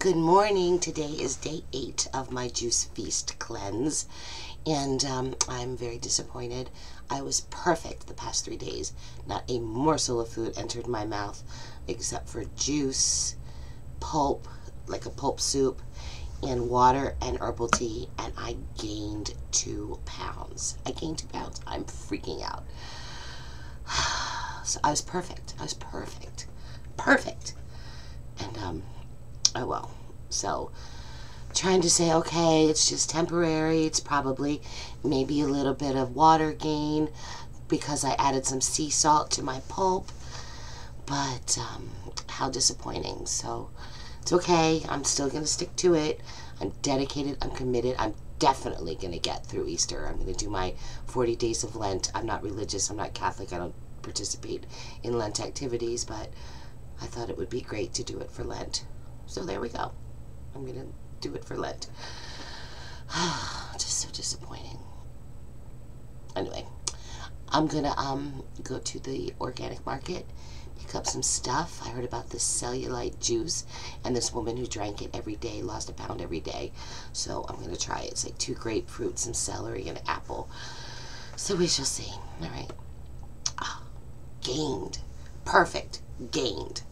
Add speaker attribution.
Speaker 1: Good morning. Today is day eight of my juice feast cleanse, and um, I'm very disappointed. I was perfect the past three days. Not a morsel of food entered my mouth except for juice, pulp, like a pulp soup, and water and herbal tea, and I gained two pounds. I gained two pounds. I'm freaking out. so I was perfect. I was perfect. Perfect. Well. So, trying to say, okay, it's just temporary. It's probably maybe a little bit of water gain because I added some sea salt to my pulp. But, um, how disappointing. So, it's okay. I'm still going to stick to it. I'm dedicated. I'm committed. I'm definitely going to get through Easter. I'm going to do my 40 days of Lent. I'm not religious. I'm not Catholic. I don't participate in Lent activities, but I thought it would be great to do it for Lent. So there we go. I'm going to do it for Lent. Just so disappointing. Anyway, I'm going to um, go to the organic market, pick up some stuff. I heard about this cellulite juice, and this woman who drank it every day lost a pound every day. So I'm going to try it. It's like two grapefruits, some celery, and an apple. So we shall see. All right. Oh, gained. Perfect. Gained.